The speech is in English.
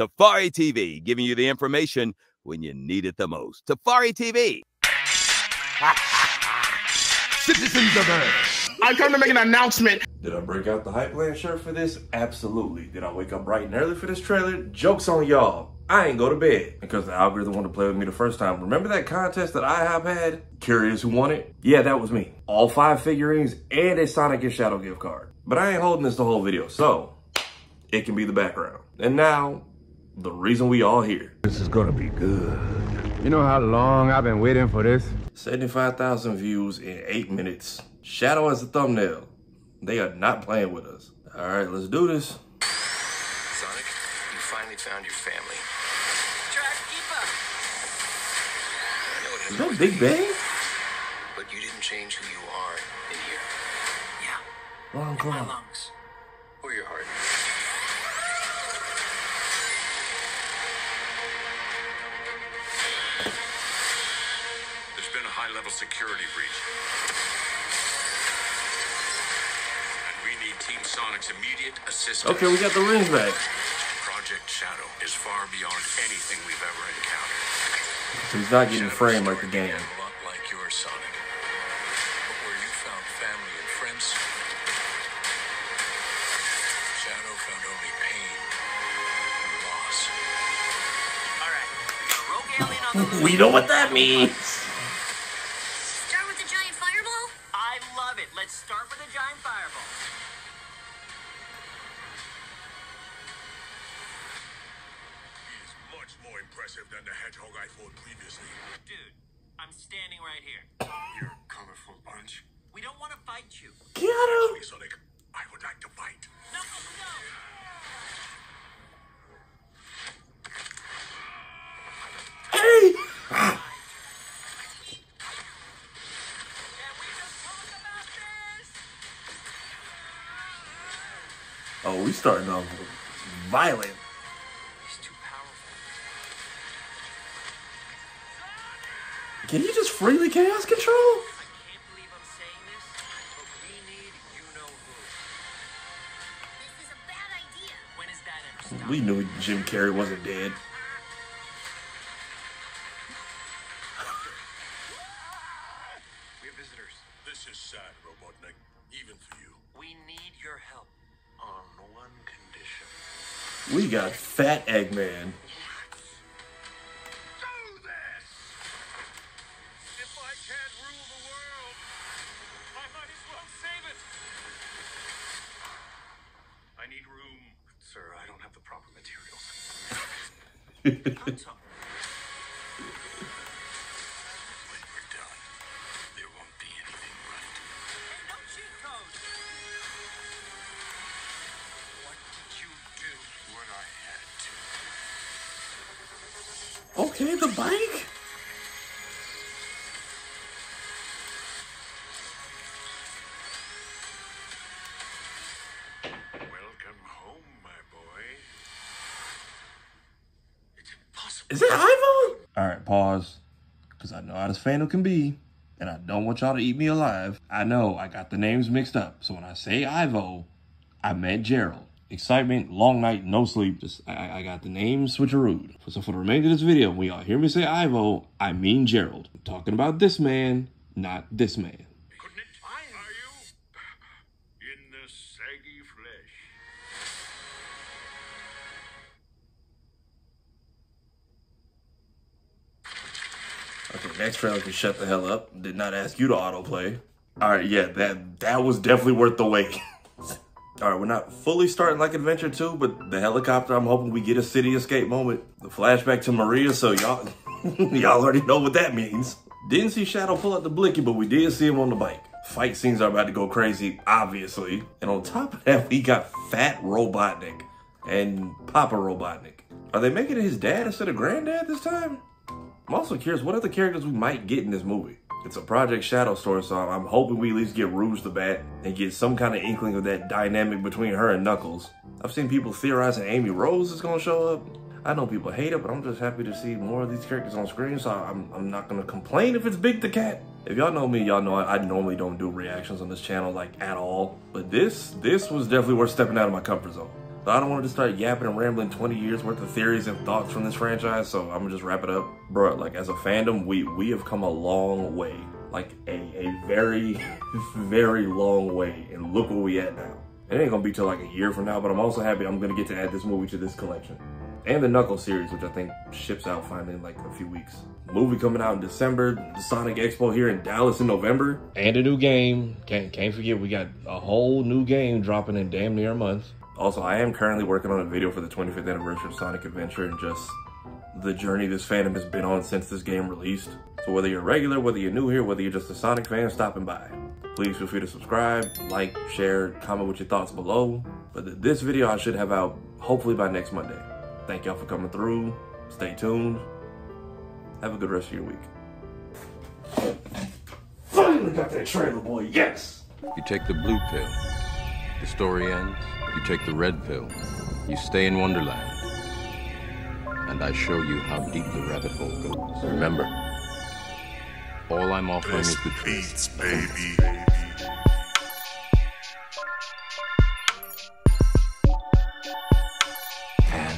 Tafari TV, giving you the information when you need it the most. Tafari TV. Citizens of Earth. I come to make an announcement. Did I break out the Hypeland shirt for this? Absolutely. Did I wake up bright and early for this trailer? Joke's on y'all. I ain't go to bed because the algorithm wanted to play with me the first time. Remember that contest that IHOP had? Curious who won it? Yeah, that was me. All five figurines and a Sonic and Shadow gift card. But I ain't holding this the whole video, so it can be the background. And now, the reason we all here. This is gonna be good. You know how long I've been waiting for this? 75,000 views in eight minutes. Shadow as a thumbnail. They are not playing with us. All right, let's do this. Sonic, you finally found your family. Is that Big Bang? But you didn't change who you are in here. Yeah, Long my There's been a high-level security breach. And we need Team Sonic's immediate assistance. Okay, we got the rings back. Project Shadow is far beyond anything we've ever encountered. He's not getting Shadow's framed like the game. A lot like yours, Sonic. But where you found family and friends, Shadow found only pain and loss. All right. A rogue alien on the loose. We know what that means. Impressive than the hedgehog I fought previously. Dude, I'm standing right here. You're a colorful bunch. We don't want to fight you. Actually, Sonic, I would like to fight. No, no. Hey! Can we just talk about this? Oh, we starting off violent. Can you just freely chaos control? I can't believe I'm saying this, we need you know who. This is a bad idea. When is that ever stop? We knew Jim Carrey wasn't dead. We have visitors. This is sad, Robotnik. Even for you. We need your help. On one condition. We got Fat Eggman. Sir, I don't have the proper materials. I'm sorry. When Is it Ivo? Alright, pause. Because I know how this fandom can be. And I don't want y'all to eat me alive. I know I got the names mixed up. So when I say Ivo, I meant Gerald. Excitement, long night, no sleep. Just I, I- I got the name switcherooed. So for the remainder of this video, when y'all hear me say Ivo, I mean Gerald. I'm talking about this man, not this man. Couldn't it? Are you in the saggy flesh? Next trailer can shut the hell up. Did not ask you to autoplay. All right, yeah, that that was definitely worth the wait. All right, we're not fully starting like Adventure 2, but the helicopter, I'm hoping we get a city escape moment. The flashback to Maria, so y'all y'all already know what that means. Didn't see Shadow pull out the blicky, but we did see him on the bike. Fight scenes are about to go crazy, obviously. And on top of that, we got Fat Robotnik and Papa Robotnik. Are they making it his dad instead of granddad this time? I'm also curious what other characters we might get in this movie. It's a Project Shadow story, so I'm hoping we at least get Rouge the Bat and get some kind of inkling of that dynamic between her and Knuckles. I've seen people theorizing Amy Rose is gonna show up. I know people hate it, but I'm just happy to see more of these characters on screen, so I'm, I'm not gonna complain if it's Big the Cat. If y'all know me, y'all know I, I normally don't do reactions on this channel like at all, but this, this was definitely worth stepping out of my comfort zone. I don't want to just start yapping and rambling 20 years worth of theories and thoughts from this franchise, so I'm gonna just wrap it up. Bro, like as a fandom, we we have come a long way. Like a, a very, very long way. And look where we at now. It ain't gonna be till like a year from now, but I'm also happy I'm gonna get to add this movie to this collection. And the Knuckles series, which I think ships out finally in like a few weeks. Movie coming out in December, the Sonic Expo here in Dallas in November. And a new game. Can't can't forget we got a whole new game dropping in damn near a month. Also, I am currently working on a video for the 25th anniversary of Sonic Adventure and just the journey this fandom has been on since this game released. So whether you're regular, whether you're new here, whether you're just a Sonic fan stopping by, please feel free to subscribe, like, share, comment with your thoughts below. But this video I should have out hopefully by next Monday. Thank y'all for coming through. Stay tuned. Have a good rest of your week. Finally got that trailer, boy. Yes! You take the blue pill. The story ends. You take the red pill. You stay in Wonderland. And I show you how deep the rabbit hole goes. Remember, all I'm offering is the truth. baby.